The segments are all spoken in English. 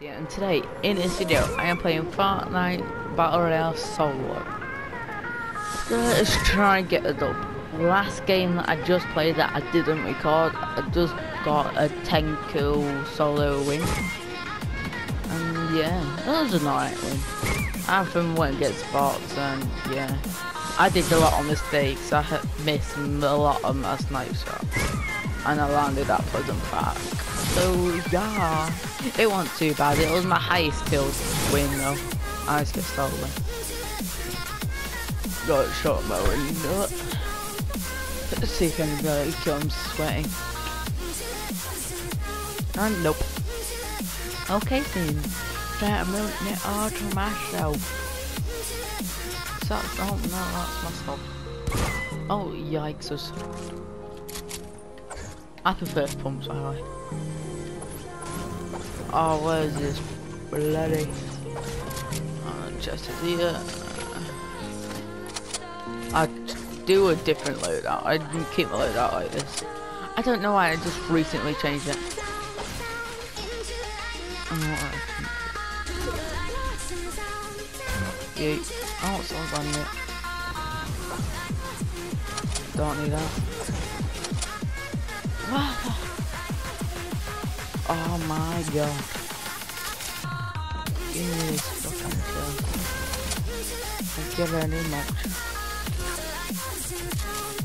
here, and today in this video I am playing Fortnite Battle Royale solo. Let's try and get a dub. Last game that I just played that I didn't record, I just got a 10 kill solo win. And yeah, that was an alright win. I often went and get spots and yeah. I did a lot of mistakes, I missed a lot of my snipe shots. And I landed at Pleasant Park. So yeah, it wasn't too bad. It was my highest kill win though. I just get stolen. Got shot my window. Let's see if anybody comes sweating. And nope. Okay then. Try to milk it all to myself. So that's oh no, that's myself. Oh yikes. I prefer pumps, by Oh, what is this bloody? Oh, uh, just here. Uh, I do a different loadout. I didn't keep my loadout like this. I don't know why. I just recently changed it. Yeah. Oh, someone's on it. Don't need that. Wow. Oh my god. Give me fucking kill. I give any much.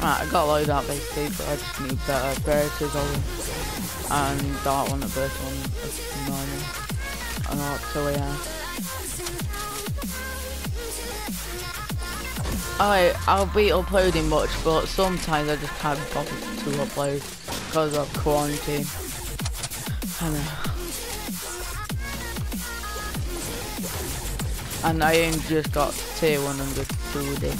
Right, I got load out basically, but I just need better predators on and that one, the first one is normal. And not so yeah. Alright, I'll be uploading much, but sometimes I just can't bother to upload because of quarantine. And I only just got tier 100 today.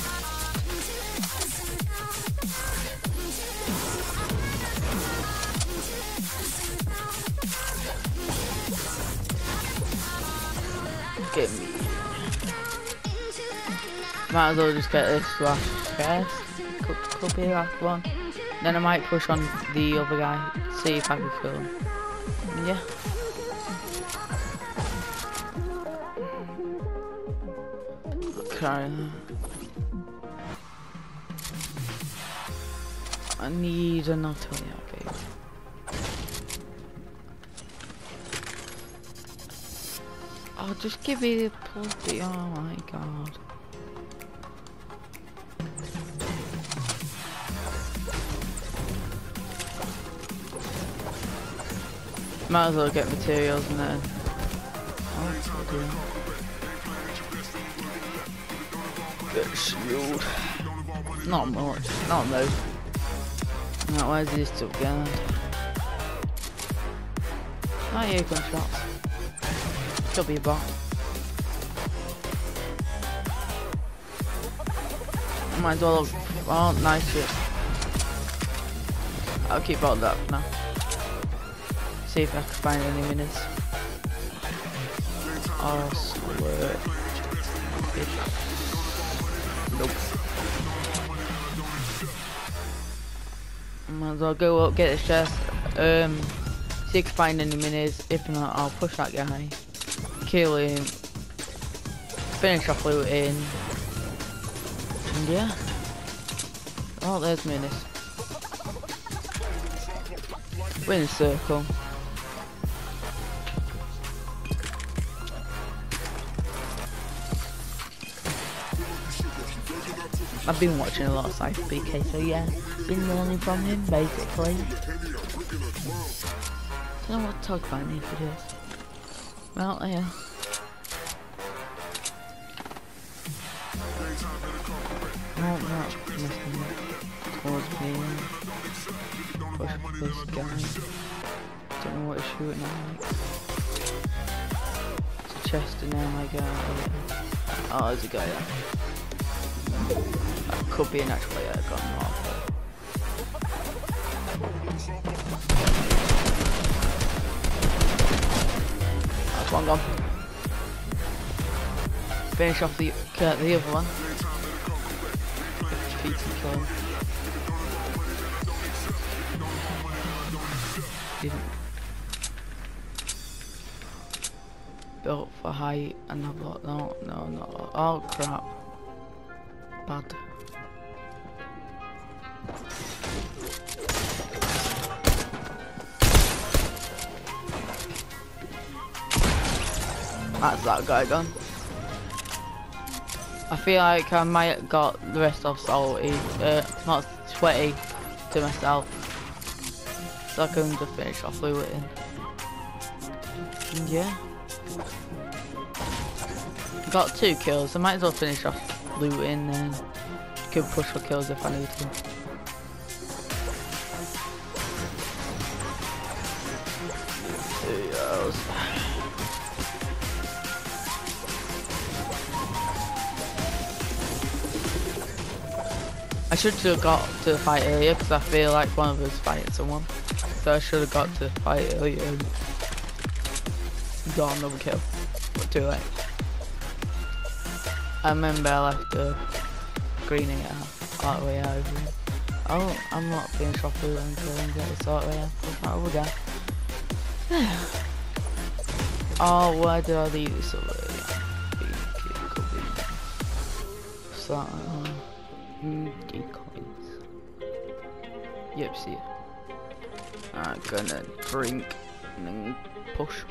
Get me. Might as well just get this last chest. Could, could be the last one. Then I might push on the other guy, see if I can kill him. Yeah. Okay. I need a Natalia game. Oh, just give me the puppy. Oh my god. Might as well get materials and then. Oh, Get shield. Not much. Not low. Right, where's this still going? Oh, yeah, gunshots. Could be a bot. Might as well. Oh, nice shit. I'll keep all that for now see if I can find any minis. Oh, swear. Nope. Might as well go up, get this chest. Um, see if I can find any minis. If not, I'll push that guy. Kill him. Finish off looting. And yeah. Oh, there's minis. Win circle. I've been watching a lot of SypherPK, so yeah, been learning from him basically. Don't know what to talk about in these videos. Well, yeah. No, not missing towards me. Push this guy. Don't know what he's shooting at. It's a chest and then like, uh, oh, there's a guy there. Could be an actual player gun. That's one gone. Finish off the uh, the other one. Didn't. built for height and I've got no no no oh crap. Bad. That's that guy gone. I feel like I might have got the rest of salty, uh, not sweaty, to myself. So I can just finish off looting. And yeah. Got two kills, I might as well finish off looting and can push for kills if I need to. Yes. I should have got to the fight earlier because I feel like one of us fighting someone. So I should have got to the fight earlier and got another kill. But too late. I remember I left the greening out, all the way over. Oh, I'm not off with until I get this all the way out. Other guy. oh, why did I leave this over there? Mm, decoys. Yep, see. I'm gonna drink and then push.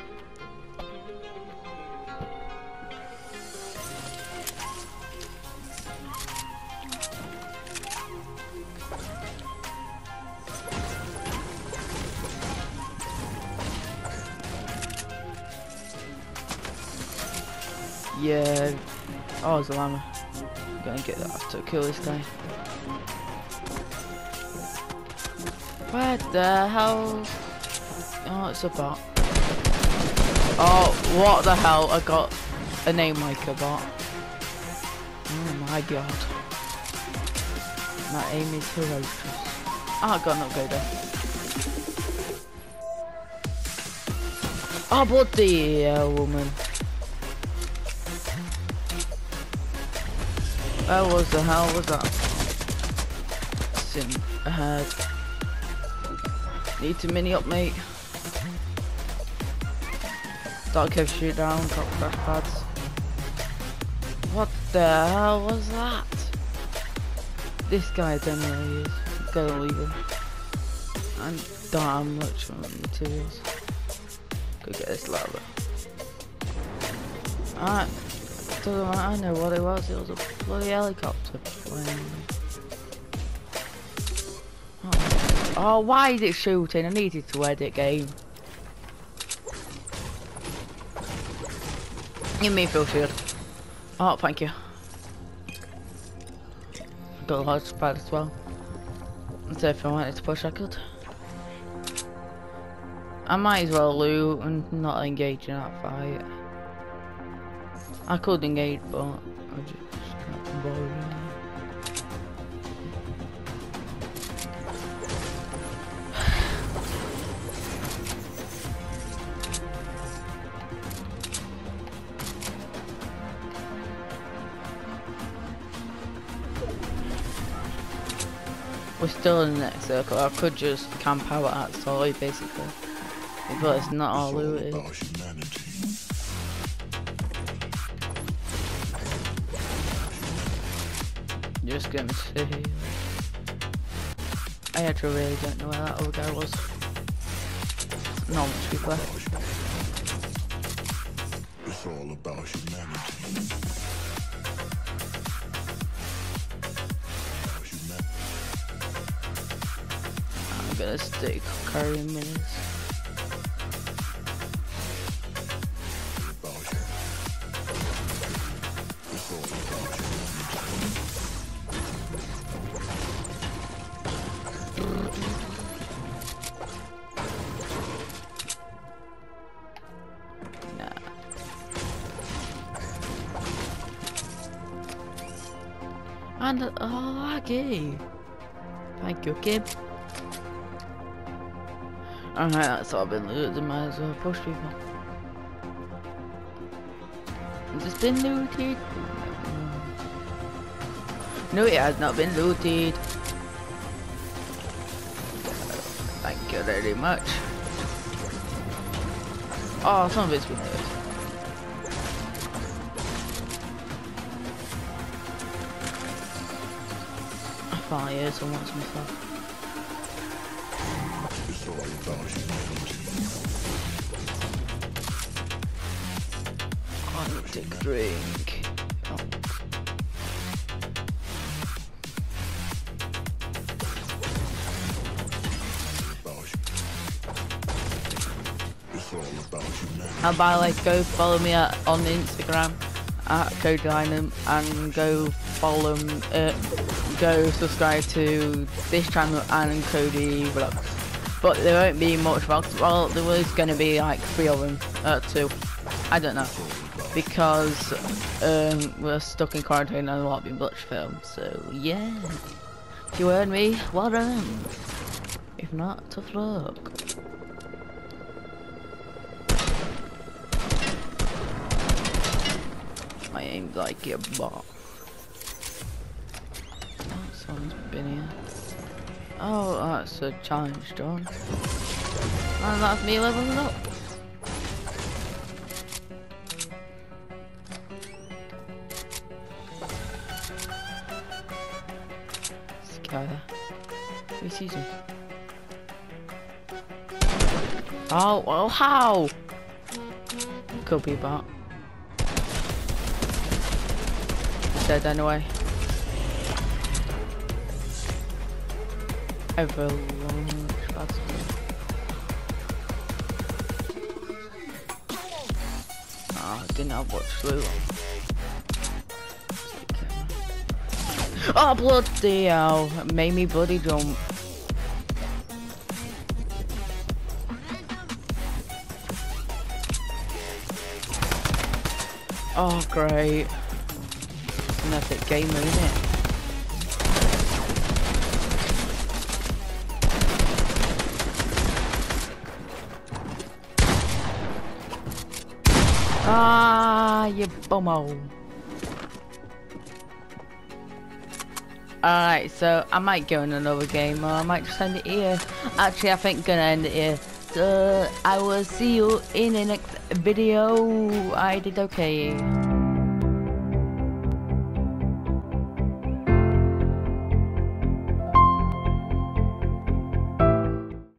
Yeah. Oh, it's a llama. Gonna get that to kill this guy. What the hell? Oh, it's a bot. Oh, what the hell? I got a name like a bot. Oh my god. My aim is ferocious. Oh, I got an upgrader. Oh, bloody hell, woman. Where was the hell was that? Sim ahead. Need to mini up, mate. Dark cave shoot down, drop crash pads. What the hell was that? This guy generally is gonna leave him. And have much materials. Go get this lava. Alright. Doesn't matter, I know what it was, it was a bloody helicopter plane. Oh, oh why is it shooting? I needed to edit game. Give me full shield. Oh, thank you. Got a large pad as well. So if I wanted to push, I could. I might as well loot and not engage in that fight. I could engage, but I just can't bother. We're still in the next circle. I could just camp out at Solly basically. But it's not all looted. Just gonna see. I actually really don't know where that other guy was. Not much people left. It's all about humanity. I'm gonna stick carrying minutes. Oh, okay. Thank you, kid. Alright, that's all I've been looted. Might as well push people. Has been looted? No, it has not been looted. Thank you very much. Oh, some of it's been looted. Five years amongst myself. I need drink. And by way, go follow me at, on Instagram at Cody Lynam and go follow, uh, go subscribe to this channel and Cody Vlogs. But there won't be much vlogs. Well, there was gonna be like three of them, uh, two. I don't know because um, we're stuck in quarantine and lot being much filmed. So yeah, if you heard me, well done. If not, tough luck. My aim's like a bot. Here. Oh, uh, that's a challenge done. And that's me leveling up. Who sees him? Oh, oh, how? Could be bot. Dead anyway. Avalanche, that's good. Ah, I didn't have what flew. Oh, bloody hell. Made me bloody jump. Oh, great. It's An epic gamer, isn't it? Ah, you bummo. Alright, so I might go in another game or I might just end it here. Actually, I think gonna end it here. So, I will see you in the next video. I did okay.